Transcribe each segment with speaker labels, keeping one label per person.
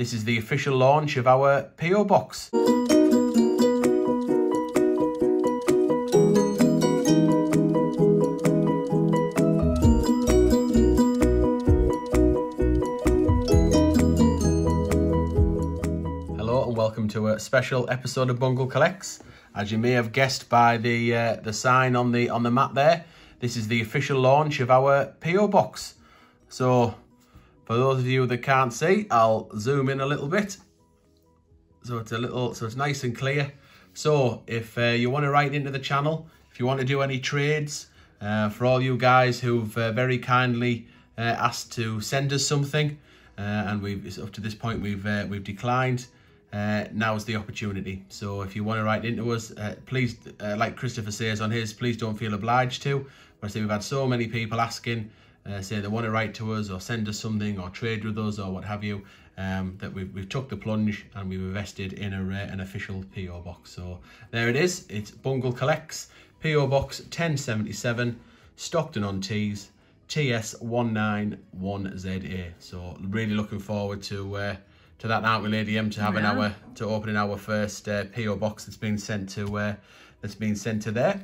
Speaker 1: This is the official launch of our PO box. Hello and welcome to a special episode of Bungle Collects. As you may have guessed by the uh, the sign on the on the mat there, this is the official launch of our PO box. So, for those of you that can't see, I'll zoom in a little bit. So it's a little, so it's nice and clear. So if uh, you want to write into the channel, if you want to do any trades, uh, for all you guys who've uh, very kindly uh, asked to send us something, uh, and we've up to this point we've uh, we've declined. Uh, now's the opportunity. So if you want to write into us, please, like Christopher says on his, please don't feel obliged to. But I say we've had so many people asking, uh, say they want to write to us or send us something or trade with us or what have you, um, that we've, we've took the plunge and we've invested in a, uh, an official PO box. So there it is. It's Bungle Collects, PO Box 1077, Stockton on Tees, TS191ZA. So really looking forward to uh, to that aren't we, Lady M, to having
Speaker 2: Yeah.
Speaker 1: our to opening our first uh, PO box that's been sent to uh, that's been sent to there.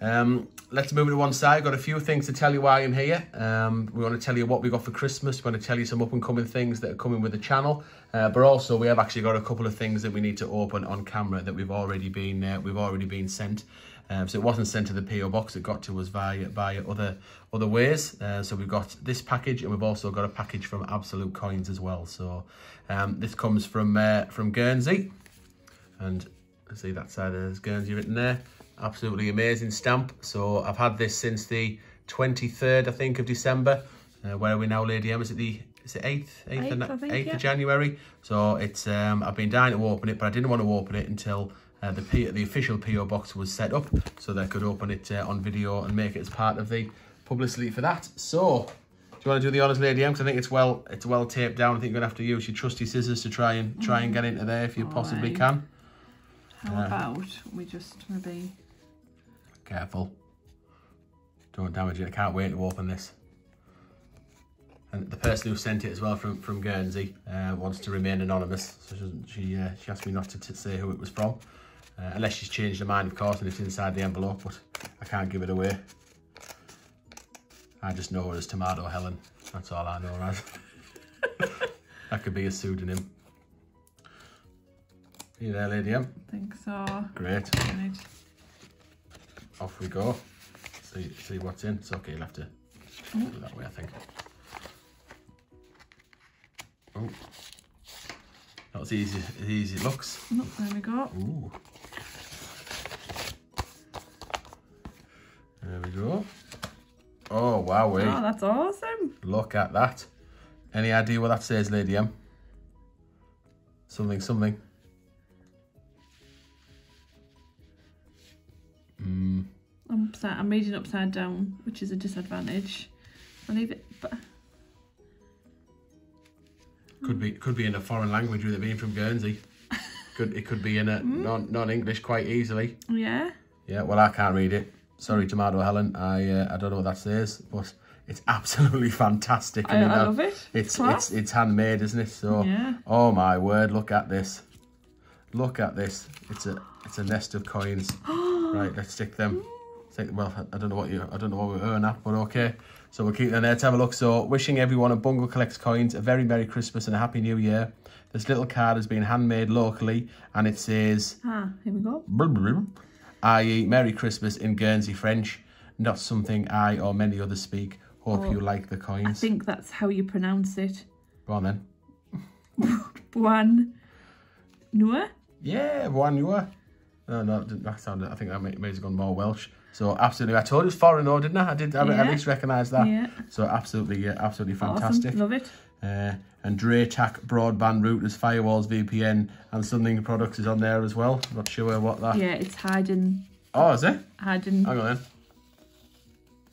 Speaker 1: Um, let's move it to one side. Got a few things to tell you why I'm here. Um, we want to tell you what we got for Christmas. We want to tell you some up and coming things that are coming with the channel. Uh, but also we have actually got a couple of things that we need to open on camera that we've already been uh, we've already been sent. Um, so it wasn't sent to the PO box. It got to us via via other other ways. Uh, so we've got this package, and we've also got a package from Absolute Coins as well. So um, this comes from uh, from Guernsey, and see that side there's Guernsey written there. Absolutely amazing stamp. So I've had this since the 23rd, I think, of December. Uh, where are we now, Lady M? Is it the is it 8th? 8th,
Speaker 2: Eighth,
Speaker 1: and-
Speaker 2: think,
Speaker 1: 8th
Speaker 2: yeah.
Speaker 1: of January. So it's um, I've been dying to open it, but I didn't want to open it until uh, the P the official PO box was set up, so they could open it uh, on video and make it as part of the publicity for that. So, do you want to do the honours, Lady M? Because I think it's well it's well taped down. I think you're gonna have to use your trusty scissors to try and try and get into there if you possibly
Speaker 2: Alright.
Speaker 1: can.
Speaker 2: How
Speaker 1: Yeah.
Speaker 2: about we just maybe...
Speaker 1: Careful. Don't damage it. I can't wait to open this. And the person who sent it as well from, from Guernsey uh, wants to remain anonymous. So she, she, uh, she asked me not to say who it was from. Uh, unless she's changed her mind, of course, and it's inside the envelope, but I can't give it away. I just know her as Tomato Helen. That's all I know her as. that could be a pseudonym. Are You there, Lady M?
Speaker 2: think so.
Speaker 1: Great. Off we go. See see what's in. It's okay, you'll have to do that way, I think. Oh. Not as easy as easy as it looks.
Speaker 2: Oh, there we go.
Speaker 1: Ooh. There we go. Oh wow.
Speaker 2: Oh, that's awesome.
Speaker 1: Look at that. Any idea what that says, Lady M? Something, something. Mm,
Speaker 2: I'm, upside, I'm reading upside down, which is a disadvantage. I'll leave it... But
Speaker 1: Could be could be in a foreign language with it being from Guernsey. Could it could be in a non non English quite easily.
Speaker 2: yeah.
Speaker 1: Yeah, well I can't read it. Sorry, Tomato Helen. I uh, I don't know what that says, but it's absolutely fantastic.
Speaker 2: I,
Speaker 1: mean,
Speaker 2: I
Speaker 1: uh,
Speaker 2: love it.
Speaker 1: It's
Speaker 2: class.
Speaker 1: it's it's handmade, isn't it? So
Speaker 2: Yeah.
Speaker 1: oh my word, look at this. Look at this. It's a it's a nest of coins. right, let's stick them. Stick, well, I- don't know what you I don't know what we earn at, but okay. So we'll keep them there to have a look. So wishing everyone at Bungle Collects Coins a very Merry Christmas and a Happy New Year. This little card has been handmade locally and it says
Speaker 2: Ah, here we go.
Speaker 1: i.e. Merry Christmas in Guernsey French. Not something I or many others speak. Hope
Speaker 2: Oh,
Speaker 1: you like the coins.
Speaker 2: I think that's how you pronounce it.
Speaker 1: Go on then.
Speaker 2: Buon Noir?
Speaker 1: Yeah, one you were. No, no, that sounded. I think that may, may have gone more Welsh. So absolutely, I told you it was foreign, though, didn't I? I did. I at least recognise that.
Speaker 2: Yeah.
Speaker 1: So absolutely, yeah, absolutely fantastic.
Speaker 2: Awesome. Love it.
Speaker 1: Uh, and DrayTek broadband routers, firewalls, VPN, and something products is on there as well. Not sure what that.
Speaker 2: Yeah, it's hiding,
Speaker 1: Oh, is it?
Speaker 2: hiding.
Speaker 1: Hang on then.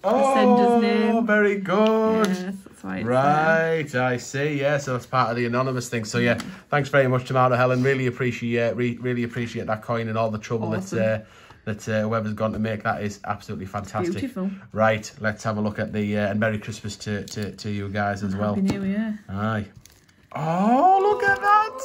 Speaker 2: Sender's
Speaker 1: Oh,
Speaker 2: name.
Speaker 1: very good.
Speaker 2: Yes, that's why it's there.
Speaker 1: Right, I see. Yeah, so that's part of the anonymous thing. So yeah, thanks very much, Tomato Helen. Really appreciate, re- really appreciate that coin and all the trouble
Speaker 2: Awesome.
Speaker 1: that uh, that uh, whoever's gone to make that is absolutely fantastic.
Speaker 2: Beautiful.
Speaker 1: Right, let's have a look at the uh, and Merry Christmas to, to to you guys as well.
Speaker 2: Happy New Year.
Speaker 1: Aye. Oh, look at that!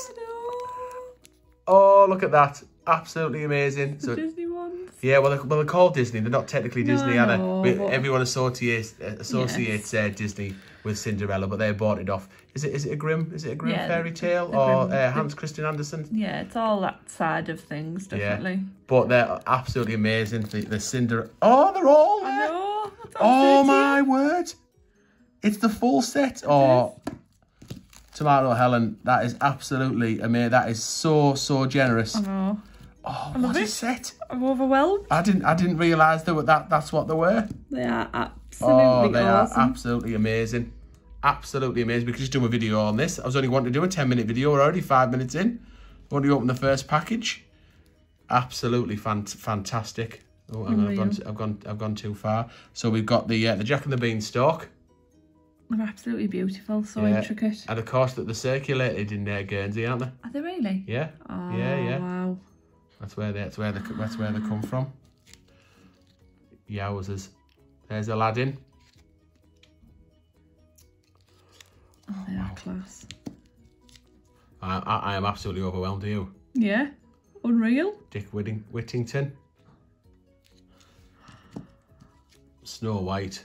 Speaker 1: Oh, look at that. Absolutely amazing.
Speaker 2: The
Speaker 1: So
Speaker 2: Disney ones.
Speaker 1: yeah, well, they're, well, they're called Disney. They're not technically
Speaker 2: No,
Speaker 1: Disney,
Speaker 2: I
Speaker 1: are they?
Speaker 2: but-
Speaker 1: Everyone associates uh, associates uh, Disney with Cinderella, but they bought it off. Is it is it a Grimm? Is it a Grimm
Speaker 2: Yeah,
Speaker 1: fairy tale
Speaker 2: the
Speaker 1: or
Speaker 2: Grimm-
Speaker 1: uh, Hans Christian Andersen?
Speaker 2: Yeah, it's all that side of things, definitely.
Speaker 1: But they're absolutely amazing. The, the Cinder. Oh, they're all there.
Speaker 2: know.
Speaker 1: Oh my word! It's the full set. Oh, Tomato Helen, that is absolutely amazing. That is so so generous.
Speaker 2: I know.
Speaker 1: Oh,
Speaker 2: love
Speaker 1: what a
Speaker 2: it.
Speaker 1: set!
Speaker 2: I'm overwhelmed.
Speaker 1: I didn't I didn't realise that that that's what they were.
Speaker 2: They are absolutely
Speaker 1: Oh, they
Speaker 2: awesome.
Speaker 1: are absolutely amazing. Absolutely amazing. We could just do a video on this. I was only wanting to do a 10 minute video. We're already five minutes in. Only open the first package. Absolutely fan- fantastic. Oh, hang on, I've gone, I've gone, I've gone too far. So we've got the uh, the Jack and the Beanstalk,
Speaker 2: They're absolutely beautiful, so
Speaker 1: Yeah.
Speaker 2: intricate.
Speaker 1: and of course that they're circulated in uh, Guernsey, aren't they?
Speaker 2: Are they really?
Speaker 1: Yeah,
Speaker 2: Oh,
Speaker 1: yeah, yeah.
Speaker 2: Wow.
Speaker 1: That's where they, that's where they, that's where they come from. Yowzers. There's Aladdin.
Speaker 2: Oh, they are class.
Speaker 1: I, I, I am absolutely overwhelmed. Are you?
Speaker 2: Yeah. Unreal.
Speaker 1: Dick Whitting, Whittington. Snow White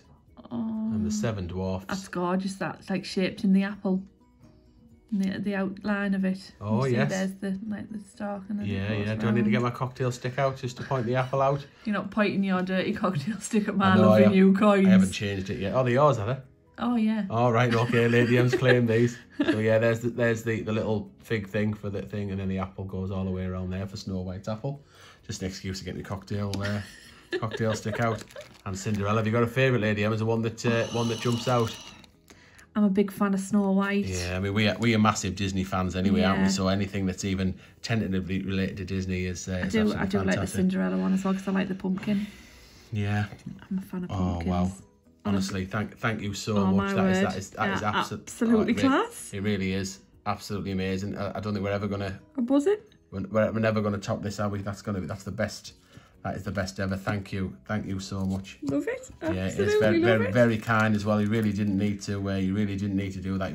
Speaker 2: Oh,
Speaker 1: and the Seven Dwarfs.
Speaker 2: that's gorgeous. That's like shaped in the apple. The, the outline of it.
Speaker 1: Oh, yes.
Speaker 2: There's the like the stalk and then
Speaker 1: Yeah, yeah. Do I need to get my cocktail stick out just to point the apple out?
Speaker 2: You're not pointing your dirty cocktail stick at my
Speaker 1: know,
Speaker 2: lovely new coins.
Speaker 1: I haven't changed it yet. Oh, they're yours, are they?
Speaker 2: Oh yeah.
Speaker 1: All right, okay. Lady M's claimed these. So yeah, there's the, there's the, the little fig thing for the thing, and then the apple goes all the way around there for Snow White's apple. Just an excuse to get the cocktail uh, cocktail stick out. And Cinderella, have you got a favourite, Lady M? Is the one that uh, one that jumps out?
Speaker 2: I'm a big fan of Snow White.
Speaker 1: Yeah, I mean we are, we are massive Disney fans anyway, aren't we?
Speaker 2: Yeah.
Speaker 1: So anything that's even tentatively related to Disney is, uh,
Speaker 2: I
Speaker 1: is
Speaker 2: do. I do like the
Speaker 1: fantastic.
Speaker 2: Cinderella one as well because I like the pumpkin.
Speaker 1: yeah.
Speaker 2: I'm a fan of pumpkins.
Speaker 1: Oh wow. Honestly, thank thank you so
Speaker 2: Oh,
Speaker 1: much.
Speaker 2: my
Speaker 1: That is that is that is
Speaker 2: Yeah,
Speaker 1: abso-
Speaker 2: absolutely
Speaker 1: oh, it
Speaker 2: class.
Speaker 1: It really is absolutely amazing. I, I don't think we're ever gonna
Speaker 2: buzzing.
Speaker 1: we're, we're we're never gonna top this, are we? That's gonna be that's the best. That is the best ever. Thank you, thank you so much.
Speaker 2: Love it. Absolutely
Speaker 1: Yeah, it's very very
Speaker 2: it.
Speaker 1: very kind as well. You really didn't need to. Uh, you really didn't need to do that.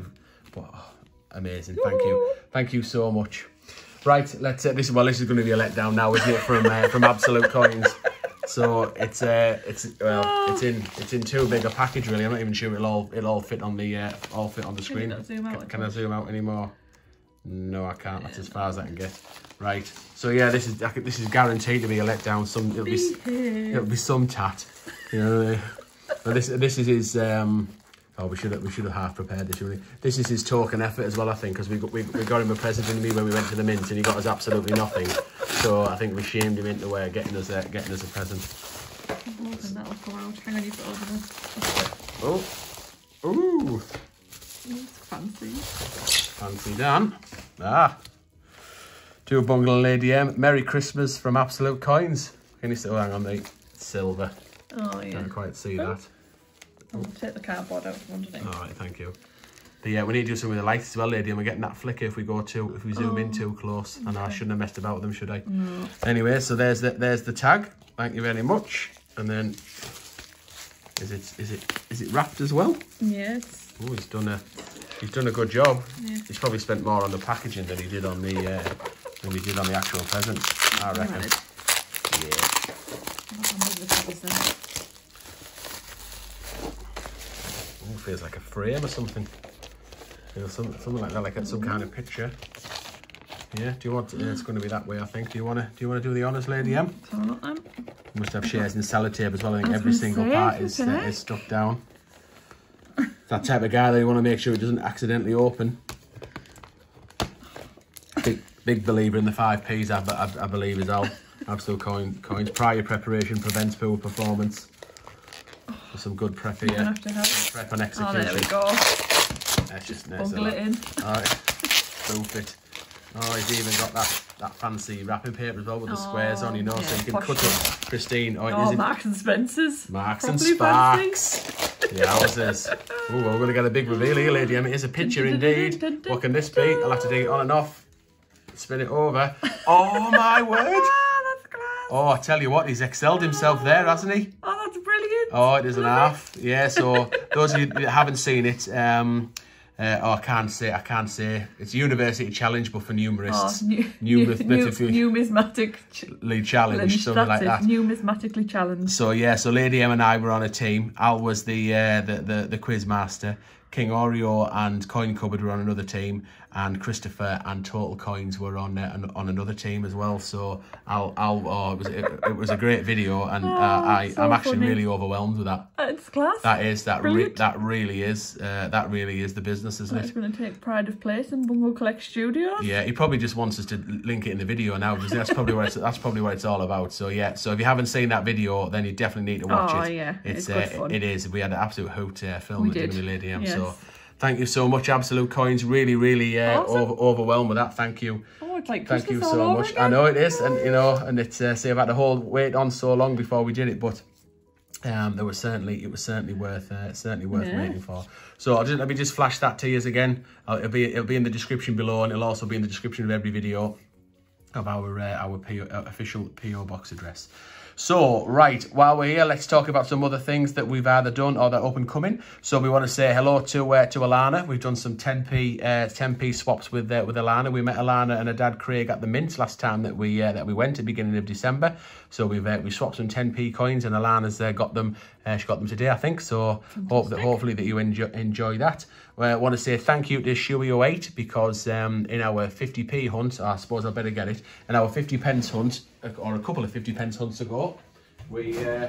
Speaker 1: But oh, amazing. Thank you, thank you so much. Right, let's. Uh, this well. This is going to be a letdown now, isn't it? From uh, from Absolute Coins. So it's uh it's well it's in it's in too big a package really. I'm not even sure it'll all it'll all fit on the uh, all fit on the screen.
Speaker 2: not zoom out
Speaker 1: Can, can I zoom out anymore? No, I can't. That's as far as I can get. Right. So yeah, this is I this is guaranteed to be a letdown. Some it'll be
Speaker 2: Behave.
Speaker 1: it'll be some tat. You know. this this is his. Um, oh, we should have we should have half prepared this. Really. This is his talk and effort as well. I think because we got we, we got him a present in me when we went to the mint and he got us absolutely nothing. So I think we shamed him into uh, getting us a, getting us a present.
Speaker 2: I'm that'll come out. Hang on, you've got to.
Speaker 1: Oh, ooh,
Speaker 2: It's fancy.
Speaker 1: fancy Dan. Ah, to a bungalow lady M. Merry Christmas from Absolute Coins. Can you still hang on the silver?
Speaker 2: Oh yeah.
Speaker 1: Can't quite see that.
Speaker 2: I'll take the cardboard out from underneath.
Speaker 1: All right, thank you. But yeah, we need to do something with the lights as well, lady, and we're getting that flicker if we go too, if we zoom in too close. I know I shouldn't have messed about with them, should I?
Speaker 2: No.
Speaker 1: Anyway, so there's the there's the tag. Thank you very much. And then is it is it is it wrapped as well?
Speaker 2: Yes.
Speaker 1: Oh, he's done a he's done a good job.
Speaker 2: Yeah.
Speaker 1: He's probably spent more on the packaging than he did on the uh, than he did on the actual present. I reckon.
Speaker 2: Right.
Speaker 1: Yeah.
Speaker 2: I'll move the covers then.
Speaker 1: Oh, feels like a frame or something. You know, some, something like that, like some kind of picture. Yeah. Do you want? Yeah, it's going to be that way, I think. Do you want to? Do you want to do the honors, lady M? Must have shares in sellotape as well. I think
Speaker 2: I
Speaker 1: every single
Speaker 2: say,
Speaker 1: part is, uh, is stuck down. That type of guy that you want to make sure it doesn't accidentally open. Big big believer in the five P's. I, I, I believe is all. Absolute coin coins. Prior preparation prevents poor performance. For some good prep here.
Speaker 2: have to help.
Speaker 1: Prep and
Speaker 2: Oh,
Speaker 1: execution.
Speaker 2: there we go.
Speaker 1: That's just nice.
Speaker 2: Bungle it in.
Speaker 1: Alright, spoof it. Oh, he's even got that, that fancy wrapping paper as well with the oh, squares on, you know, so you can cut it pristine. Oh,
Speaker 2: Oh,
Speaker 1: is it
Speaker 2: Marks and Spencer's.
Speaker 1: Marks and Sparks? Yeah, what's this? Oh, we're going to get a big reveal here, lady. I mean, it's a picture indeed. What can this be? I'll have to dig it on and off. Spin it over. Oh, my word.
Speaker 2: Ah, that's class.
Speaker 1: Oh, I tell you what, he's excelled himself there, hasn't he?
Speaker 2: Oh, that's brilliant.
Speaker 1: Oh, it is an half. Yeah, so those of you that haven't seen it, um, Uh, oh, I can't say, I can't say. It's a University Challenge, but for
Speaker 2: Oh,
Speaker 1: numerists.
Speaker 2: nu-
Speaker 1: Numis-
Speaker 2: nu-
Speaker 1: numismatically-
Speaker 2: numismatic ch-
Speaker 1: League Challenge,
Speaker 2: challenge.
Speaker 1: something like that.
Speaker 2: Numismatically challenged.
Speaker 1: So yeah, so Lady M and I were on a team. Al was the uh, the, the the quiz master. King Oreo and Coin Cupboard were on another team, and Christopher and Total Coins were on uh, on another team as well. So Al, Al oh, it was it, it was a great video, and uh, I
Speaker 2: so
Speaker 1: I'm actually
Speaker 2: funny.
Speaker 1: really overwhelmed with that.
Speaker 2: It's class.
Speaker 1: That is that re- that really is uh, that really is the business, isn't
Speaker 2: It's
Speaker 1: it?
Speaker 2: going to take pride of place in Bungle Collect Studios.
Speaker 1: Yeah, he probably just wants us to link it in the video now because that's probably what it's, that's probably what it's all about. So yeah, so if you haven't seen that video, then you definitely need to watch
Speaker 2: Oh,
Speaker 1: it.
Speaker 2: yeah,
Speaker 1: it's,
Speaker 2: it's good
Speaker 1: uh,
Speaker 2: fun.
Speaker 1: it is. We had an absolute hoot uh, film
Speaker 2: We
Speaker 1: at
Speaker 2: did,
Speaker 1: Lady M.
Speaker 2: yes.
Speaker 1: So thank you so much, Absolute Coins. Really, really uh,
Speaker 2: Awesome.
Speaker 1: over, overwhelmed with that. Thank you.
Speaker 2: Oh, it's like
Speaker 1: Thank
Speaker 2: Christmas
Speaker 1: you so much.
Speaker 2: Again.
Speaker 1: I know it is, and you know, and it's uh, say about the whole wait on so long before we did it, but um, there was certainly it was certainly worth uh, certainly worth
Speaker 2: Yeah.
Speaker 1: waiting for. So I'll just let me just flash that to you again. Uh, it'll be it'll be in the description below, and it'll also be in the description of every video of our uh, our PO, uh, official PO box address. So, right, while we're here, let's talk about some other things that we've either done or that are up and coming. So we want to say hello to uh, to Alana. We've done some 10p uh, 10p swaps with uh, with Alana. We met Alana and her dad Craig at the Mint last time that we uh, that we went at the beginning of December. So we've uh, we swapped some 10p coins and Alana's uh, got them. Uh, she got them today, I think. So hope that hopefully that you enjoy enjoy that. I want to say thank you to Shuey08 because um, in our 50p hunt, I suppose I better get it, in our 50 pence hunt, or a couple of 50 pence hunts ago, we, uh,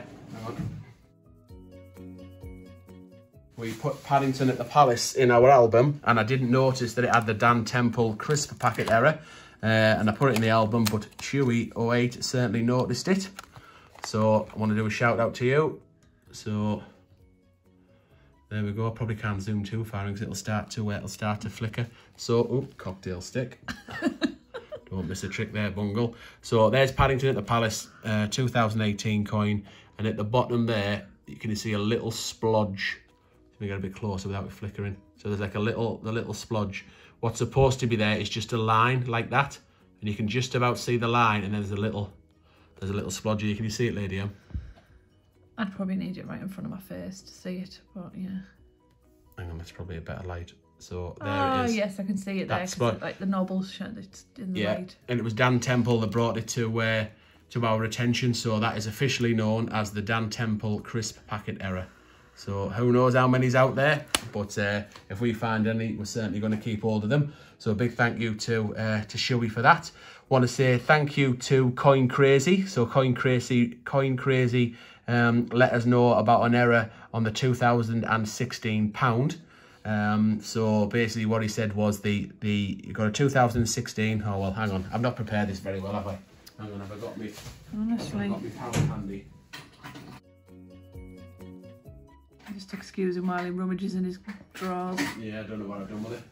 Speaker 1: we put Paddington at the Palace in our album and I didn't notice that it had the Dan Temple crisp packet error uh, and I put it in the album but Chewy08 certainly noticed it. So I want to do a shout out to you. So there we go. I probably can't zoom too far because it'll start to uh, it'll start to flicker. So, oh, cocktail stick. Don't miss a trick there, Bungle. So there's Paddington at the Palace, uh, 2018 coin, and at the bottom there you can see a little splodge. Let me get a bit closer without it flickering. So there's like a little the little splodge. What's supposed to be there is just a line like that, and you can just about see the line, and then there's a little there's a little splodge. Can you see it, Lady? M?
Speaker 2: I'd probably need it right in front of my face to see it, but yeah.
Speaker 1: Hang on, that's probably a better light. So there
Speaker 2: oh,
Speaker 1: it is.
Speaker 2: yes, I can see it there.
Speaker 1: That's what-
Speaker 2: it, like the it's in the
Speaker 1: Yeah,
Speaker 2: light.
Speaker 1: and it was Dan Temple that brought it to uh, to our attention. So that is officially known as the Dan Temple crisp packet error. So who knows how many's out there, but uh, if we find any, we're certainly going to keep hold of them. So a big thank you to uh, to Shuey for that. Want to say thank you to Coin Crazy. So Coin Crazy, Coin Crazy, um, let us know about an error on the 2016 pound. Um, so basically what he said was the, the, you got a 2016, oh well, hang on, I've not prepared this very well, have I? Hang on, have I got me,
Speaker 2: Honestly,
Speaker 1: got me pound handy?
Speaker 2: just excuse him while he rummages in his drawers.
Speaker 1: Yeah, I don't know what I've done with it.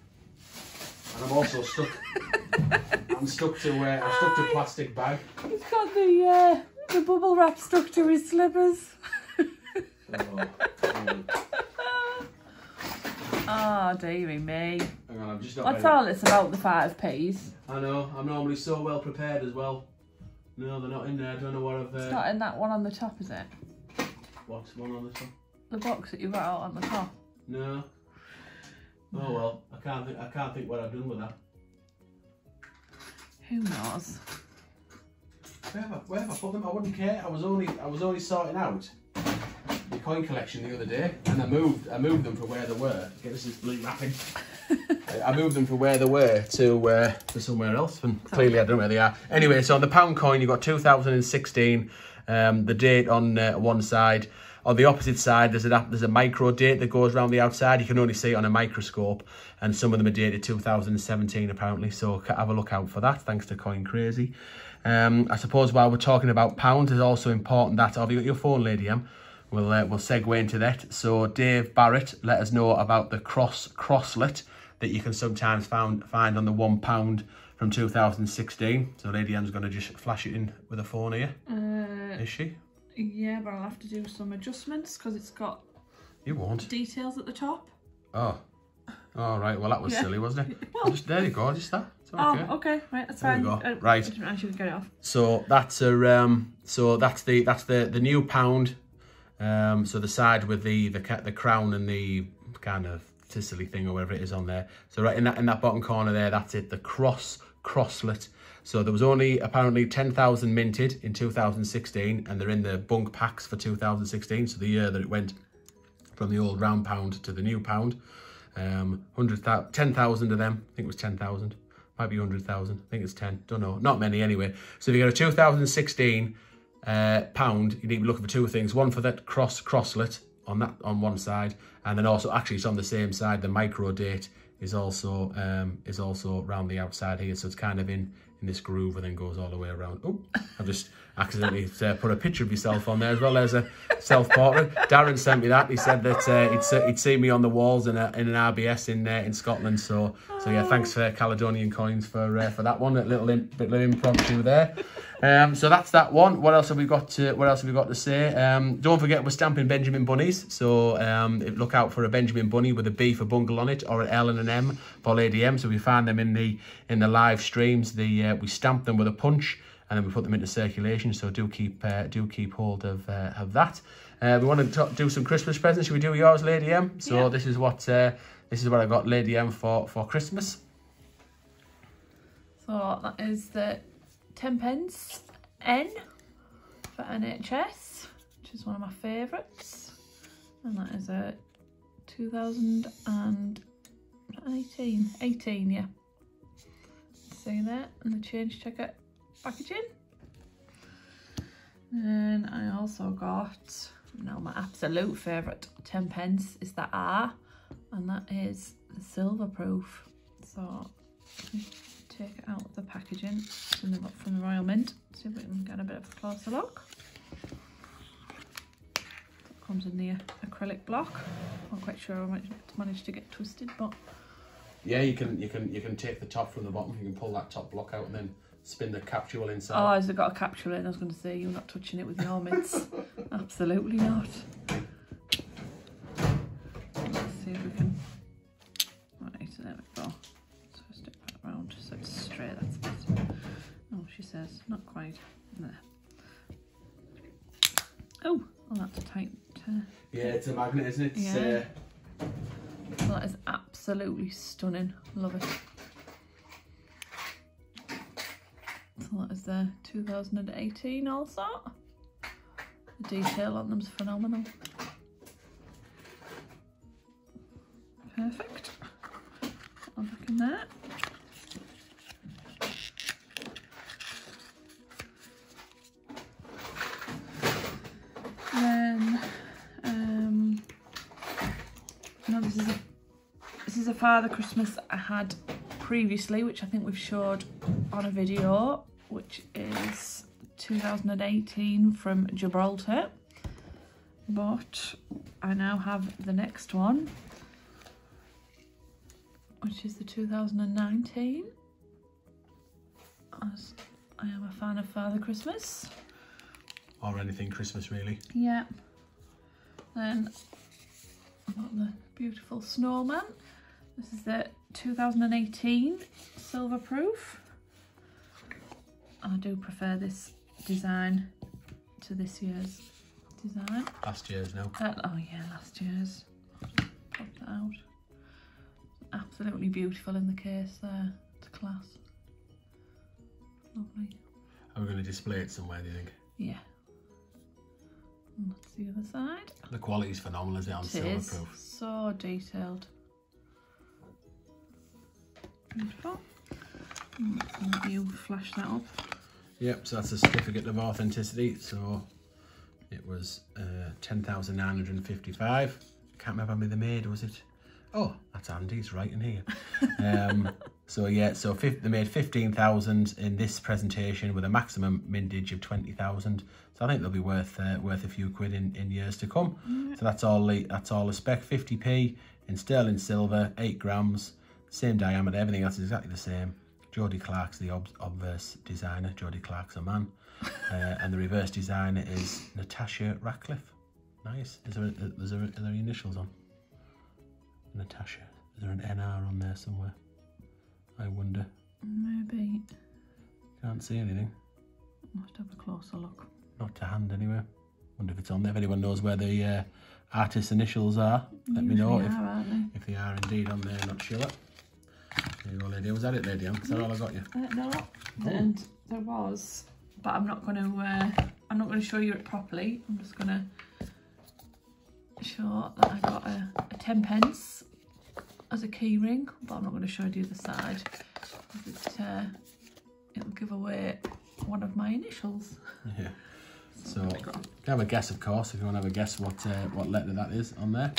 Speaker 1: And I'm also stuck, I'm stuck to, uh, I'm stuck to plastic bag.
Speaker 2: He's got the uh, the bubble wrap stuck to his slippers.
Speaker 1: Oh,
Speaker 2: Oh, dearie me.
Speaker 1: hang on, I'm just not
Speaker 2: That's
Speaker 1: ready.
Speaker 2: all it's about the five P's.
Speaker 1: I know, I'm normally so well prepared as well. No, they're not in there, I don't know what I've,
Speaker 2: It's
Speaker 1: uh,
Speaker 2: not in that one on the top, is it?
Speaker 1: what's one on the top?
Speaker 2: The box that you got out on the top.
Speaker 1: No. Oh well, I can't think, I can't think what I've done with that.
Speaker 2: Who knows?
Speaker 1: Where have, I, where put them? I wouldn't care. I was only I was only sorting out the coin collection the other day, and I moved I moved them from where they were. Get this is blue wrapping. I moved them from where they were to uh, to somewhere else, and clearly I don't know where they are. Anyway, so on the pound coin, you've got 2016. Um, the date on uh, one side. On the opposite side, there's a there's a micro date that goes around the outside. You can only see it on a microscope, and some of them are dated 2017 apparently. So have a look out for that. Thanks to Coin Crazy. Um, I suppose while we're talking about pounds, it's also important that have you got your phone, Lady M? We'll uh, we'll segue into that. So Dave Barrett let us know about the cross crosslet that you can sometimes found find on the one pound from 2016. So Lady M's going to just flash it in with a phone here,
Speaker 2: Uh,
Speaker 1: is she?
Speaker 2: yeah, but I'll have to do some adjustments because it's got
Speaker 1: You won't.
Speaker 2: details at the top.
Speaker 1: Oh. All right. Well, that was
Speaker 2: Yeah.
Speaker 1: silly, wasn't it?
Speaker 2: Well-
Speaker 1: just there you go. Just that. It's okay.
Speaker 2: Oh, okay, right, that's
Speaker 1: There
Speaker 2: fine.
Speaker 1: go.
Speaker 2: Uh,
Speaker 1: Right.
Speaker 2: I didn't could get it off.
Speaker 1: So that's a um. So that's the that's the the new pound. Um. So the side with the the the crown and the kind of Sicily thing or whatever it is on there. So right in that in that bottom corner there, that's it. The cross crosslet. So there was only apparently 10,000 minted in 2016 and they're in the bunk packs for 2016. So the year that it went from the old round pound to the new pound. Um, 10,000 of them. I think it was 10,000. Might be 100,000. I think it's 10. Don't know. Not many anyway. So if you got a 2016 uh, pound, you need to be looking for two things. One for that cross crosslet on that on one side, and then also actually it's on the same side. The micro date is also um, is also around the outside here, so it's kind of in in this groove and then goes all the way around. Oh, I just accidentally uh, put a picture of yourself on there as well as a self-portrait. Darren sent me that. He said that uh, he'd, he'd see me on the walls in, a, in an RBS in uh, in Scotland. So so yeah, thanks for Caledonian Coins for uh, for that one. A little in, bit of impromptu there. Um, so that's that one. What else have we got to What else have we got to say? Um, don't forget we're stamping Benjamin bunnies. So um, look out for a Benjamin bunny with a B for bungle on it, or an L and an M for Lady M. So we find them in the in the live streams. The uh, we stamp them with a punch and then we put them into circulation. So do keep uh, do keep hold of uh, of that. Uh, we want to do some Christmas presents. Should we do yours, Lady M? So
Speaker 2: yeah.
Speaker 1: this is what uh, this is what I got Lady M for for Christmas.
Speaker 2: So that is the 10 pence N for NHS, which is one of my favourites. And that is a 2018, 18, yeah. See there, and the change checker packaging. And I also got, now my absolute favourite 10 pence is the R, and that is silver proof. So take it out of the packaging from the, from the Royal Mint. See if we can get a bit of a closer look. It comes in the acrylic block. Not quite sure how much it's managed to get twisted, but
Speaker 1: yeah, you can you can you can take the top from the bottom. You can pull that top block out and then spin the capsule inside.
Speaker 2: Oh, has it got a capsule in? I was going to say you're not touching it with your mitts. Absolutely not. Let's see if we can. Right, so there we go. So stick that around so it's straight. That's better. Oh, she says not quite. There. Oh, oh, that's tight. Uh,
Speaker 1: yeah, it's a magnet, isn't it?
Speaker 2: Yeah.
Speaker 1: uh,
Speaker 2: that is absolutely stunning. Love it. The 2018 also. The detail on them's phenomenal. Perfect. I'll back in there. Then, um, no, this is a this is a Father Christmas I had previously, which I think we've showed on a video, which is 2018 from Gibraltar. But I now have the next one, which is the 2019. As I am a fan of Father Christmas.
Speaker 1: or anything Christmas really.
Speaker 2: Yeah. Then I've got the beautiful snowman. This is the 2018 silver proof. I do prefer this design to this year's design.
Speaker 1: Last year's no?
Speaker 2: Uh, oh yeah, last year's. Pop that out. Absolutely beautiful in the case there. It's class. Lovely.
Speaker 1: Are we going to display it somewhere? Do you think?
Speaker 2: Yeah. And that's the other side.
Speaker 1: The quality's phenomenal, isn't it? On
Speaker 2: It
Speaker 1: silver
Speaker 2: is
Speaker 1: proof.
Speaker 2: so detailed. Beautiful. Mm, Let you flash that up.
Speaker 1: Yep. So that's a certificate of authenticity. So it was uh, ten thousand nine hundred and fifty-five. Can't remember how many they made. Was it? Oh, that's Andy's right in here. Um, so yeah, so they made fifteen thousand in this presentation with a maximum mintage of twenty thousand. So I think they'll be worth uh, worth a few quid in, in years to come. So that's all the that's all the spec. Fifty p in sterling silver, eight grams, same diameter. Everything else is exactly the same. Jody Clark's the ob- obverse designer. Jody Clark's a man, uh, and the reverse designer is Natasha Ratcliffe. Nice. Is there a, is there, are there initials on? Natasha. Is there an NR on there somewhere? I wonder.
Speaker 2: Maybe.
Speaker 1: Can't see anything.
Speaker 2: I'll have to have a closer look.
Speaker 1: Not to hand anyway. wonder if it's on there. If anyone knows where the uh, artist initials are, let me know
Speaker 2: Usually
Speaker 1: if, if they are indeed on there. Not sure. There you go, lady. Was that it, lady? Is that all I got you?
Speaker 2: Uh, no, and there was, but I'm not going to. Uh, I'm not going to show you it properly. I'm just going to show that I got a, a ten pence as a key ring, but I'm not going to show you the side. It, uh, it'll give away one of my initials.
Speaker 1: Yeah. So,
Speaker 2: go.
Speaker 1: you can have a guess, of course, if you want to have a guess what uh, what letter that is on there.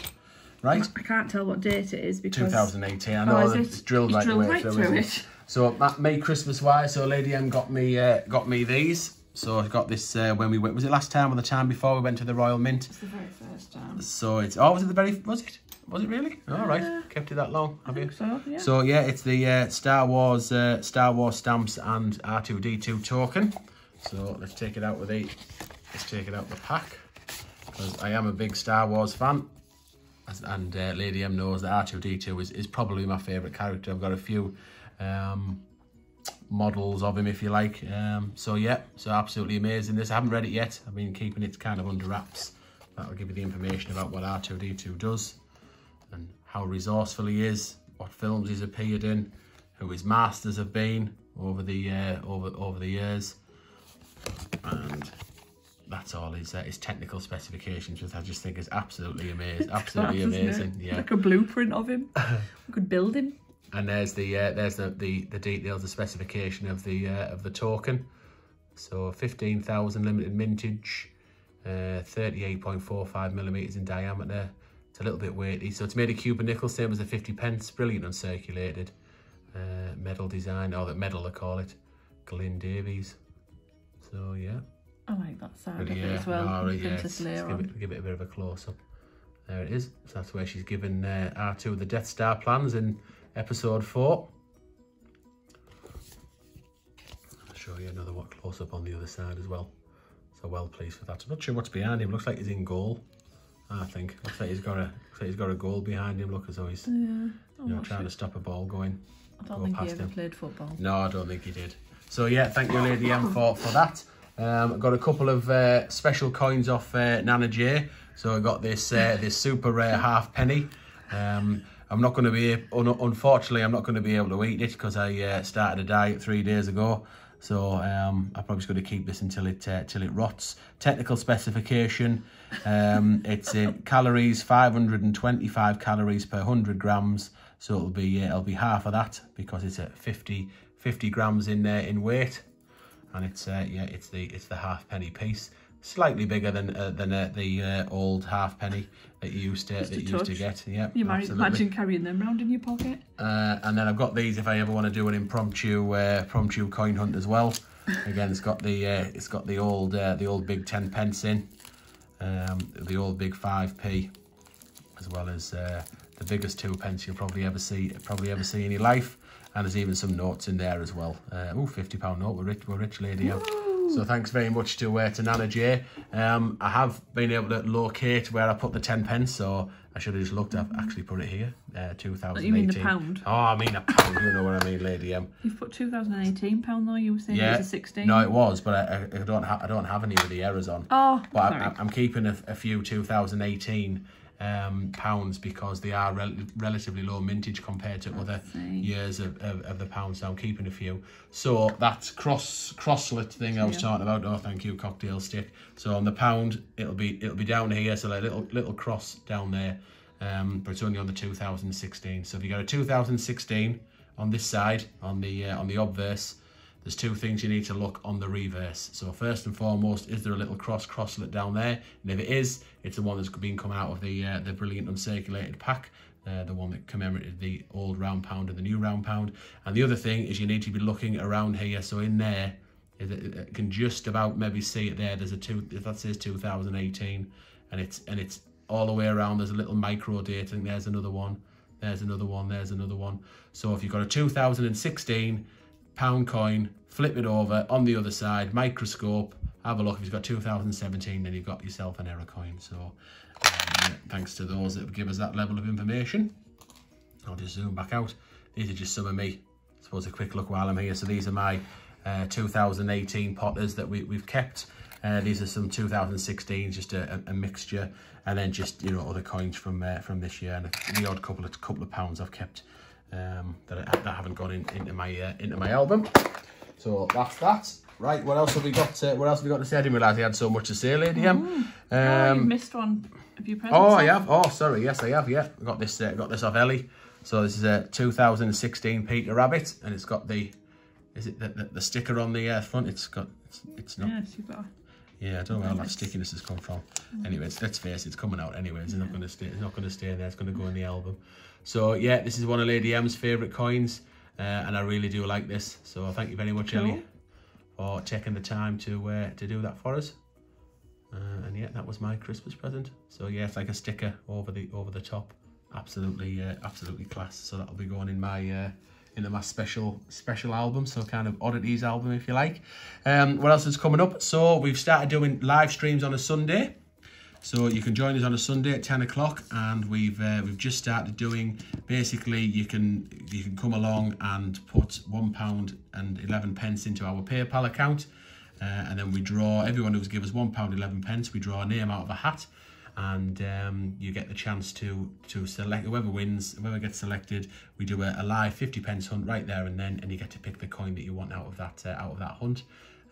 Speaker 1: Right?
Speaker 2: I can't tell what date it is because
Speaker 1: 2018. I
Speaker 2: Oh,
Speaker 1: know
Speaker 2: is
Speaker 1: that
Speaker 2: it?
Speaker 1: it's drilled
Speaker 2: It's
Speaker 1: right
Speaker 2: drilled
Speaker 1: the way
Speaker 2: right
Speaker 1: through,
Speaker 2: through it.
Speaker 1: it? So ma- May Christmas wise, so Lady M got me uh, got me these. So I got this uh, when we went. Was it last time or the time before we went to the Royal Mint?
Speaker 2: it's the very first time.
Speaker 1: So it's oh was it the very was it was it really? All right,
Speaker 2: Yeah.
Speaker 1: kept it that long, have you?
Speaker 2: So yeah.
Speaker 1: So yeah, it's the uh, Star Wars uh, Star Wars stamps and R2D2 token. So let's take it out with the let's take it out the pack because I am a big Star Wars fan. And uh, Lady M knows that R2D2 is, is probably my favourite character. I've got a few um, models of him, if you like. Um, so yeah, so absolutely amazing. This I haven't read it yet. I've been keeping it kind of under wraps. That'll give you the information about what R2D2 does and how resourceful he is, what films he's appeared in, who his masters have been over the uh, over over the years, and that's all his uh, his technical specifications, which I just think is absolutely amazing, absolutely
Speaker 2: Class,
Speaker 1: amazing. Yeah,
Speaker 2: Like a blueprint of him. we could build him.
Speaker 1: and there's the uh, there's the, the the details, the specification of the uh, of the token. So fifteen thousand limited mintage, uh, thirty eight point four five millimeters in diameter. It's a little bit weighty, so it's made of cupronickel, same as the fifty pence. Brilliant uncirculated, uh, metal design, or the metal they call it, Glyn Davies. So yeah,
Speaker 2: I like that side
Speaker 1: But
Speaker 2: of
Speaker 1: yeah,
Speaker 2: it as well. with
Speaker 1: yeah, give it, give it a bit of a close up. There it is. So that's where she's given uh, R2 the Death Star plans in episode 4. I'll show you another what close up on the other side as well. So well pleased with that. I'm not sure what's behind him. Looks like he's in goal. I think. Looks like he's got a looks like he's got a goal behind him. Look as though he's
Speaker 2: Yeah.
Speaker 1: you know trying to stop a ball going.
Speaker 2: I don't
Speaker 1: go
Speaker 2: think he ever
Speaker 1: him.
Speaker 2: played football.
Speaker 1: No, I don't think he did. So yeah, thank you, Lady M, for for that. Um, got a couple of uh, special coins off uh, Nana J. So I got this uh, this super rare half penny. Um, I'm not going to be, un- unfortunately, I'm not going to be able to eat it because I uh, started a diet three days ago. So um, I'm probably just going to keep this until it uh, till it rots. Technical specification: um, it's in calories, 525 calories per 100 grams. So it'll be uh, it'll be half of that because it's at 50 50 grams in uh, in weight, and it's uh, yeah it's the it's the half penny piece. Slightly bigger than uh, than uh, the uh, old half penny that you used to that you used to get. Yeah,
Speaker 2: You might imagine carrying them around in your pocket.
Speaker 1: Uh, and then I've got these if I ever want to do an impromptu uh, impromptu coin hunt as well. Again, it's got the uh, it's got the old uh, the old big ten pence in, um, the old big five p, as well as uh, the biggest two pence you'll probably ever see probably ever see in your life. And there's even some notes in there as well. Uh, oh, 50 pound note. We're rich, we're rich, lady. yeah. So thanks very much to uh, to Nana J. Um, I have been able to locate where I put the 10 pence, so I should have just looked. I've actually put it here. Uh, 2018.
Speaker 2: You mean the pound?
Speaker 1: Oh, I mean a pound. you know what I mean, lady. Um,
Speaker 2: You've put 2018 pound though. You were saying
Speaker 1: yeah.
Speaker 2: it was a 16.
Speaker 1: No, it was, but I, I don't have I don't have any of the errors on.
Speaker 2: Oh,
Speaker 1: But
Speaker 2: sorry.
Speaker 1: I, I'm keeping a, a few 2018 um, pounds because they are rel- relatively low mintage compared to other
Speaker 2: see.
Speaker 1: years of, of, of the pound. So I'm keeping a few. So that cross crosslet thing I was
Speaker 2: Yeah.
Speaker 1: talking about. Oh, thank you, cocktail stick. So on the pound, it'll be it'll be down here. So a little little cross down there. Um, but it's only on the 2016. So if you got a 2016 on this side on the uh, on the obverse there's two things you need to look on the reverse. So first and foremost, is there a little cross crosslet down there? And if it is, it's the one that's been coming out of the uh, the brilliant uncirculated pack, uh, the one that commemorated the old round pound and the new round pound. And the other thing is you need to be looking around here. So in there, it, can just about maybe see it there. There's a two that says 2018, and it's and it's all the way around. There's a little micro date, and there's another one. There's another one. There's another one. So if you've got a 2016 pound coin, flip it over on the other side, microscope, have a look. If you've got 2017, then you've got yourself an error coin. So um, yeah, thanks to those that give us that level of information. I'll just zoom back out. These are just some of me. I suppose a quick look while I'm here. So these are my uh, 2018 potters that we, we've kept. Uh, these are some 2016, just a, a, mixture, and then just you know other coins from uh, from this year, and the odd couple of couple of pounds I've kept um, that, I, that haven't gone in, into my uh, into my album. So that's that. Right, what else have we got? Uh, what else have we got to say? I didn't realise he had so much to say, Lady M.
Speaker 2: Mm. oh, you missed one of your presents.
Speaker 1: Oh, I have. Oh, sorry. Yes, I have. Yeah, I got this. Uh, got this off Ellie. So this is a 2016 Peter Rabbit, and it's got the, is it the, the, the sticker on the uh, front? It's got, it's, it's not.
Speaker 2: Yes, you've got.
Speaker 1: Yeah, I don't know where that stickiness has come from. Mm. Anyways, let's face it, it's coming out anyways. It's not going to stay. It's not going to stay there. It's going to go in the album. So yeah, this is one of Lady M's favourite coins, uh, and I really do like this. So thank you very much, cool. Ellie, for taking the time to uh, to do that for us. Uh, and yeah, that was my Christmas present. So yeah, it's like a sticker over the over the top. Absolutely, uh, absolutely class. So that'll be going in my uh, into my special special album, so kind of oddities album if you like. Um, what else is coming up? So we've started doing live streams on a Sunday. So you can join us on a Sunday at 10 o'clock and we've uh, we've just started doing basically you can you can come along and put one pound and 11 pence into our PayPal account uh, and then we draw everyone who's give us one pound 11 pence we draw a name out of a hat and um, you get the chance to to select whoever wins whoever gets selected we do a, a, live 50 pence hunt right there and then and you get to pick the coin that you want out of that uh, out of that hunt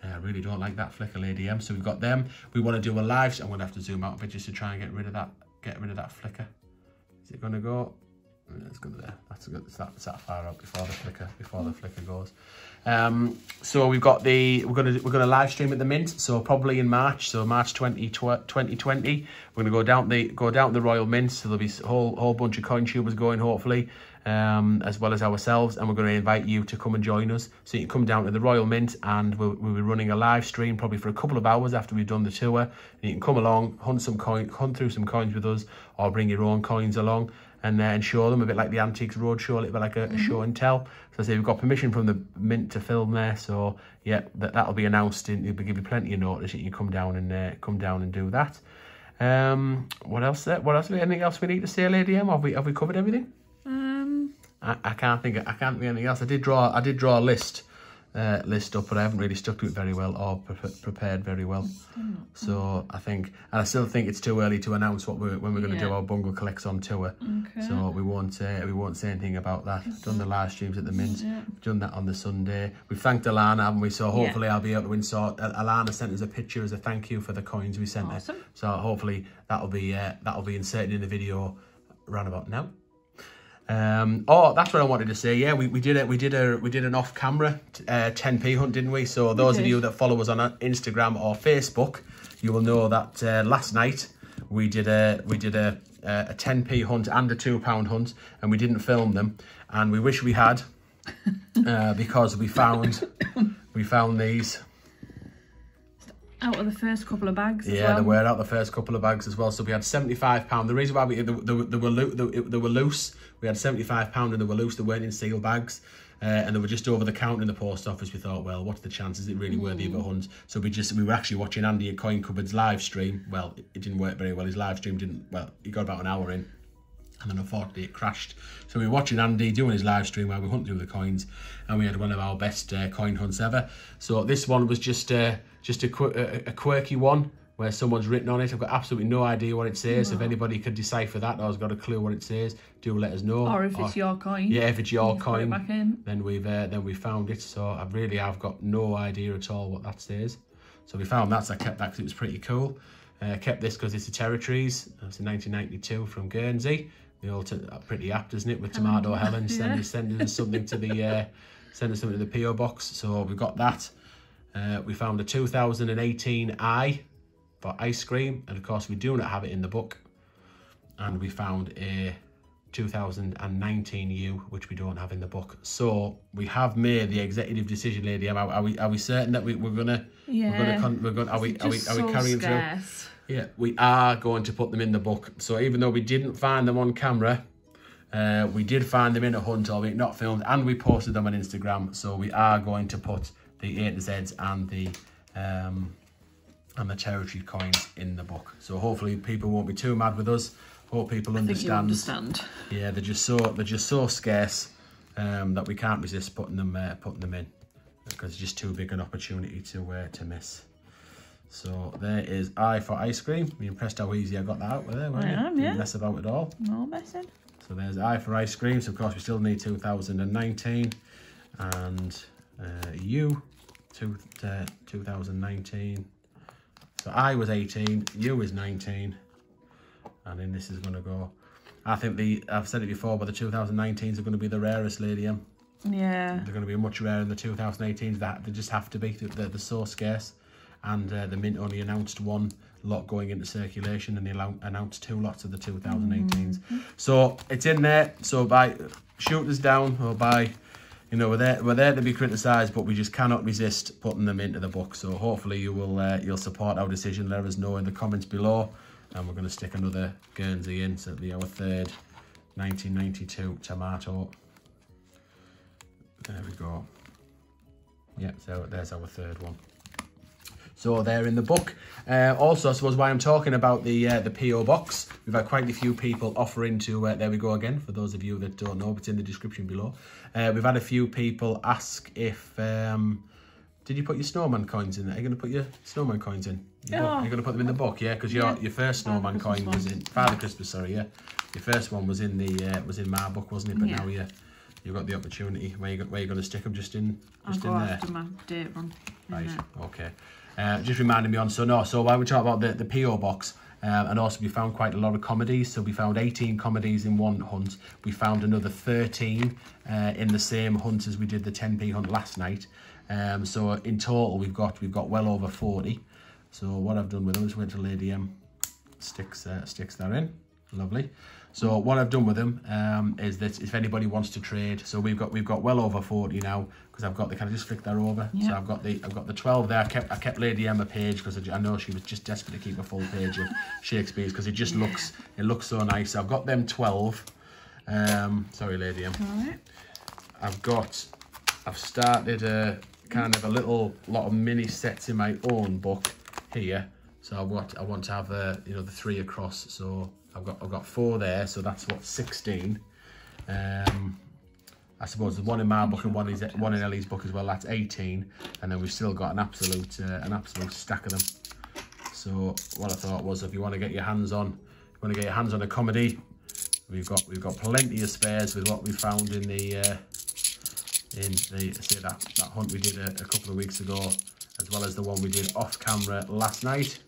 Speaker 1: I really don't like that flicker Lady M. So we've got them. We want to do a live. So I'm going to have to zoom out a bit just to try and get rid of that. Get rid of that flicker. Is it going to go? It's good there. That's good. It's that, it's that far out before the flicker before the flicker goes. Um, so we've got the we're gonna we're gonna live stream at the Mint. So probably in March. So March 20, 2020, we're gonna go down the go down the Royal Mint. So there'll be a whole whole bunch of coin tubers going hopefully um, as well as ourselves. And we're going to invite you to come and join us. So you can come down to the Royal Mint and we'll, we'll be running a live stream probably for a couple of hours after we've done the tour. And you can come along, hunt some coin, hunt through some coins with us or bring your own coins along and, uh, and show them a bit like the Antiques Roadshow, a little bit like a, mm -hmm. show and tell. So I say we've got permission from the Mint to film there. So yeah, that, that'll be announced. and it'll give you plenty of notice that you come down and uh, come down and do that. Um, what else? There? What else? Anything else we need to say, Lady M? Have we have we covered everything? I, I can't think. Of, I can't think of anything else. I did draw. I did draw a list. Uh, list up, but I haven't really stuck to it very well or pre prepared very well. So I think, and I still think it's too early to announce what we're when we're going to yeah. do our Bungle Collects on tour. Okay. So we won't uh, we won't say anything about that. Done the live streams at the Mint. Yeah. We've done that on the Sunday. We've thanked Alana, haven't we? So hopefully yeah. I'll be able to win. So Alana sent us a picture as a thank you for the coins we sent awesome. her. So hopefully that'll be uh, that'll be inserted in the video around about now. Um, oh, that's what I wanted to say. Yeah, we, we did it. We did a we did an off camera uh, 10p hunt, didn't we? So those of you that follow us on Instagram or Facebook, you will know that uh, last night we did a we did a a 10p hunt and a two pound hunt, and we didn't film them, and we wish we had uh, because we found we found these
Speaker 2: out of the first couple of bags
Speaker 1: yeah well. they were out the first couple of bags as well so we had 75 pound the reason why we they, they, they were they, they were loose we had 75 pound and they were loose they weren't in seal bags uh, and they were just over the counter in the post office we thought well what's the chances is it really mm. worthy of a hunt so we just we were actually watching andy at coin cupboard's live stream well it didn't work very well his live stream didn't well he got about an hour in and then unfortunately it crashed. So we were watching Andy doing his live stream while we hunt through the coins, and we had one of our best uh, coin hunts ever. So this one was just uh, just a, qu a, quirky one where someone's written on it. I've got absolutely no idea what it says. No. If anybody could decipher that or has got a clue what it says, do let us know.
Speaker 2: Or if it's your coin.
Speaker 1: Yeah, if it's your coin, then we've uh, then we found it. So I really have got no idea at all what that says. So we found that, so I kept that because it was pretty cool. Uh, kept this because it's the Territories. It's in 1992 from Guernsey. They all pretty apt, isn't it? With Tomato Helen yeah. sending, sending us something to the uh, sending something to the PO box. So we've got that. Uh, we found a 2018 I for ice cream, and of course we do not have it in the book. And we found a 2019 U, which we don't have in the book. So we have made the executive decision, lady. Are, are we are we certain that we, we're gonna
Speaker 2: yeah.
Speaker 1: we're gonna we're gonna are we are we, are we carrying scarce. through? Yeah, we are going to put them in the book. So even though we didn't find them on camera, uh, we did find them in a hunt, albeit not filmed, and we posted them on Instagram. So we are going to put the A to Zs and the um, and the territory coins in the book. So hopefully people won't be too mad with us. Hope people understand.
Speaker 2: understand.
Speaker 1: Yeah, they're just so they're just so scarce um, that we can't resist putting them uh, putting them in because it's just too big an opportunity to uh, to miss. So there is I for ice cream. You impressed how easy I got that out with there, weren't
Speaker 2: I
Speaker 1: you?
Speaker 2: am, yeah.
Speaker 1: mess about at all.
Speaker 2: No messing.
Speaker 1: So there's I for ice cream. So of course we still need 2019 and uh, you two, uh, 2019. So I was 18, you is 19, and then this is going to go. I think the I've said it before, but the 2019s are going to be the rarest, Lady M.
Speaker 2: Yeah.
Speaker 1: They're going to be much rarer than the 2018s. That they just have to be. They're, they're so scarce, and uh, the mint only announced one lot going into circulation, and they announced two lots of the 2018s. So it's in there. So by shoot us down or by, you know, we're there. We're there to be criticised, but we just cannot resist putting them into the book. So hopefully you will uh, you'll support our decision. Let us know in the comments below, and we're going to stick another Guernsey in. So it'll be our third 1992 tomato. There we go. Yep, so there's our third one. So they're in the book. Uh, also, I suppose why I'm talking about the uh, the PO box, we've had quite a few people offering to. Uh, there we go again. For those of you that don't know, it's in the description below. Uh, we've had a few people ask if. Um, did you put your snowman coins in? there? Are you going to put your snowman coins in?
Speaker 2: Oh.
Speaker 1: Are you going to put them in the book? Yeah, because your
Speaker 2: Yeah.
Speaker 1: your first
Speaker 2: Father
Speaker 1: snowman
Speaker 2: Christmas
Speaker 1: coin was in Father Christmas. Sorry, yeah. Your first one was in the uh, was in my book, wasn't it? But
Speaker 2: Yeah.
Speaker 1: now you you've got the opportunity. Where you got where you going to stick them? Just in
Speaker 2: I'll
Speaker 1: just
Speaker 2: go
Speaker 1: in there.
Speaker 2: after my date run.
Speaker 1: Right,
Speaker 2: there.
Speaker 1: okay. Uh, just reminding me on, so no, so while we talk about the, the PO box, um, and also we found quite a lot of comedies, so we found 18 comedies in one hunt. We found another 13 uh, in the same hunt as we did the 10p hunt last night. Um, so in total, we've got we've got well over 40. So what I've done with them is went to Lady M, sticks uh, sticks that in, lovely. So what I've done with them um, is that if anybody wants to trade, so we've got we've got well over 40 now because I've got the kind of just flick that over? So I've got the I've got the 12 there. I kept I kept Lady Emma page because I, I know she was just desperate to keep a full page of Shakespeare's because it just looks it looks so nice. So I've got them 12. Um, sorry, Lady M.
Speaker 2: All right.
Speaker 1: I've got, I've started a kind of a little lot of mini sets in my own book here. So I want, I want to have uh, you know the three across. So I've got, I've got four there. So that's what sixteen. Um, I suppose there's one in my book and one is one in Ellie's book as well. That's eighteen, and then we've still got an absolute, uh, an absolute stack of them. So what I thought was, if you want to get your hands on, you want to get your hands on a comedy, we've got we've got plenty of spares with what we found in the uh, in the say that that hunt we did a, a couple of weeks ago, as well as the one we did off camera last night.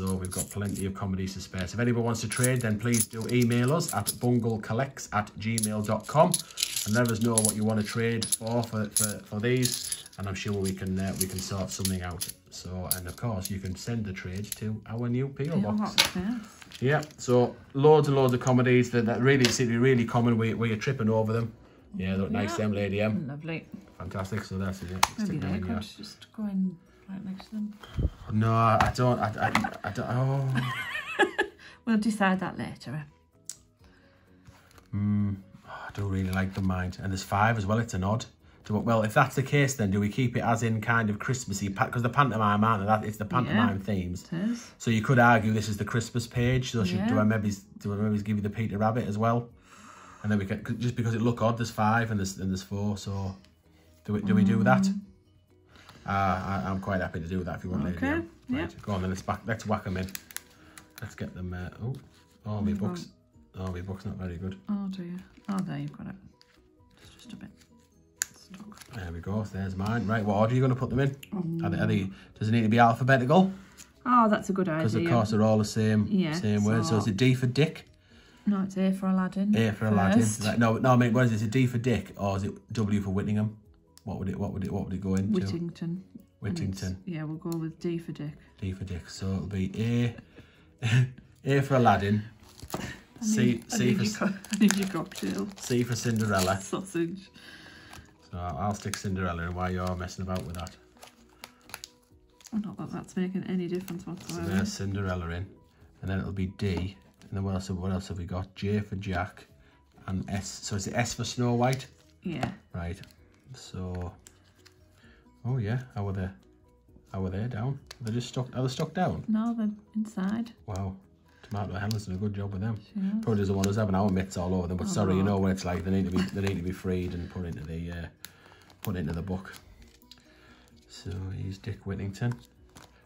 Speaker 1: So we've got plenty of comedies to spare. So if anybody wants to trade, then please do email us at bunglecollects at gmail.com and let us know what you want to trade for for, for, for these. And I'm sure we can uh, we can sort something out. So and of course you can send the trade to our new PO
Speaker 2: Yeah,
Speaker 1: box.
Speaker 2: yes.
Speaker 1: Yeah, so loads and loads of comedies that, that really seem to be really common where, where you're tripping over them. Yeah, they look nice, them, Lady M.
Speaker 2: Lovely.
Speaker 1: Fantastic. So that's it.
Speaker 2: Maybe they could just go in right next to them.
Speaker 1: No, I don't. I, I, I don't. Oh.
Speaker 2: We'll decide that later.
Speaker 1: Mm, I don't really like the mind. And there's five as well. It's an odd. Well, if that's the case, then do we keep it as in kind of Christmassy? Because the pantomime, aren't they? That it's the pantomime themes.
Speaker 2: It is.
Speaker 1: So you could argue this is the Christmas page. So should, do
Speaker 2: Yeah.
Speaker 1: I maybe do I maybe give you the Peter Rabbit as well? And then we can just because it look odd. There's five and there's and there's four. So do we do we do that? Uh, I, I'm quite happy to do that if you want.
Speaker 2: Okay, yeah.
Speaker 1: Right, go on then. Let's back. Let's whack them in. Let's get them. Uh, oh, oh, my books. Oh, my book's not very good.
Speaker 2: Oh dear. Oh, there you've got it. It's just a bit stuck.
Speaker 1: There we go. There's mine. Right, what order are you going to put them in? Are they, are they, does it need to be alphabetical?
Speaker 2: Oh, that's a good idea.
Speaker 1: Because of course they're all the same
Speaker 2: Yeah,
Speaker 1: same word. So
Speaker 2: so-
Speaker 1: is it D for Dick?
Speaker 2: No, it's A for Aladdin.
Speaker 1: A for Aladdin.
Speaker 2: first.
Speaker 1: Right, no, no, I mean, what is it? Is it D for Dick or is it W for Whittingham? What would it? What would it? What would it go into?
Speaker 2: Whittington.
Speaker 1: Whittington.
Speaker 2: Yeah, we'll go with D for Dick.
Speaker 1: D for Dick. So it'll be A. A for Aladdin.
Speaker 2: I
Speaker 1: C
Speaker 2: need- I
Speaker 1: C
Speaker 2: need
Speaker 1: for
Speaker 2: I need your cocktail
Speaker 1: C for Cinderella.
Speaker 2: sausage.
Speaker 1: So I'll stick Cinderella in while you're messing about with that.
Speaker 2: Not that that's making any difference whatsoever.
Speaker 1: So there's Cinderella in, and then it'll be D, and then what else? What else have we got? J for Jack, and S. So is it S for Snow White?
Speaker 2: Yeah.
Speaker 1: Right. So. Oh yeah. How are they? How are they down? They're they just stuck? Are they stuck down?
Speaker 2: No, they're inside.
Speaker 1: Wow. Tomato Helen's done a good job with them. Probably doesn't want us having our mitts all over them, but sorry, you
Speaker 2: Oh.
Speaker 1: know what it's like. They need to be they need to be freed and put into the uh, put into the book. So he's Dick Whittington.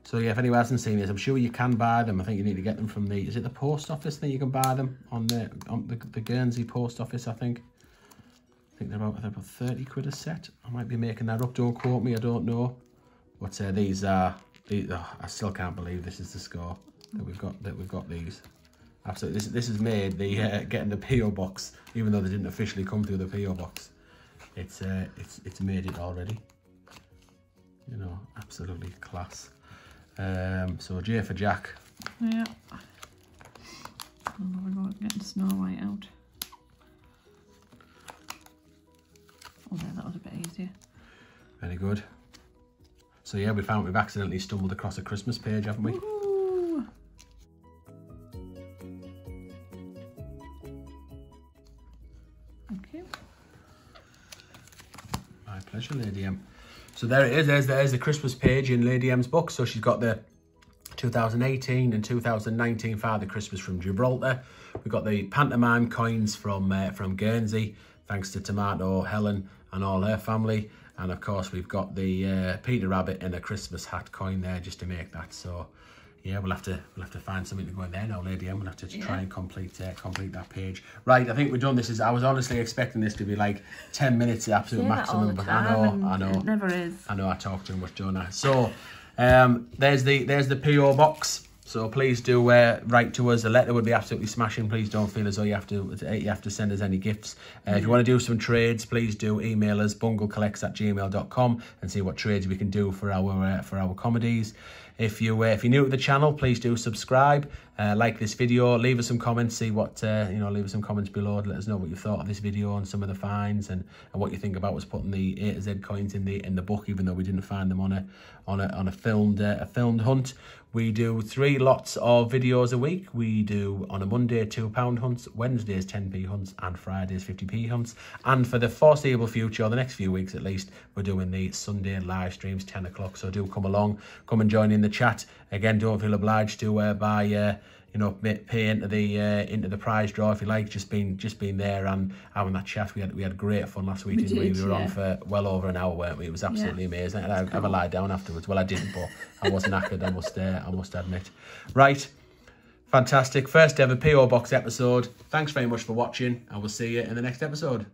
Speaker 1: So yeah, if anyone hasn't seen this, I'm sure you can buy them. I think you need to get them from the, is it the post office that you can buy them on the on the, the Guernsey post office, I think. I think they're about, they're about 30 quid a set. I might be making that up, don't quote me, I don't know. But uh, these are, these, oh, I still can't believe this is the score that we've got, that we've got these. Absolutely, this, this has made the uh, getting the PO box, even though they didn't officially come through the PO box. It's uh, it's it's made it already. You know, absolutely class. Um, so J for Jack.
Speaker 2: Yeah. Oh, we're getting Snow White out. Oh, there, that was a bit easier.
Speaker 1: Very good. So yeah, we found we've accidentally stumbled across a Christmas page, haven't we?
Speaker 2: Ooh. Okay.
Speaker 1: My pleasure, Lady M. So there it is. There's there's the Christmas page in Lady M's book. So she's got the 2018 and 2019 Father Christmas from Gibraltar. We've got the pantomime coins from uh, from Guernsey, thanks to Tomato, Helen, and all her family. And of course, we've got the uh, Peter Rabbit and a Christmas hat coin there just to make that. So yeah, we'll have to we'll have to find something to go in there now, Lady M. We'll have to
Speaker 2: Yeah.
Speaker 1: try and complete uh, complete that page. Right, I think we're done. This is I was honestly expecting this to be like 10 minutes, the absolute maximum, but. I know, I know.
Speaker 2: It never is.
Speaker 1: I know I talk too much, don't I? So um, there's the there's the PO box. So please do uh, write to us. A letter would be absolutely smashing. Please don't feel as though you have to you have to send us any gifts. Uh, If you want to do some trades, please do email us bunglecollects at gmail.com and see what trades we can do for our uh, for our comedies. If you uh, if you're new to the channel, please do subscribe, uh, like this video, leave us some comments, see what uh, you know, leave us some comments below. Let us know what you thought of this video and some of the finds and, and what you think about us putting the A to Z coins in the in the book, even though we didn't find them on a on a on a filmed uh, a filmed hunt. We do three lots of videos a week. We do on a Monday two pound hunts, Wednesdays 10p hunts, and Fridays 50p hunts. And for the foreseeable future, the next few weeks at least, we're doing the Sunday live streams 10 o'clock. So do come along, come and join in the chat. Again, don't feel obliged to uh, buy. Uh, you know, pay into the uh, into the prize draw if you like. Just being just being there and having that chat. We had we had great fun last week.
Speaker 2: We
Speaker 1: didn't we?
Speaker 2: did,
Speaker 1: we were on for well over an hour, weren't we? It was absolutely amazing. And I have a lie down afterwards. Well, I didn't, but I was knackered. I must uh, I must admit. Right, fantastic. First ever PO box episode. Thanks very much for watching, and we'll see you in the next episode.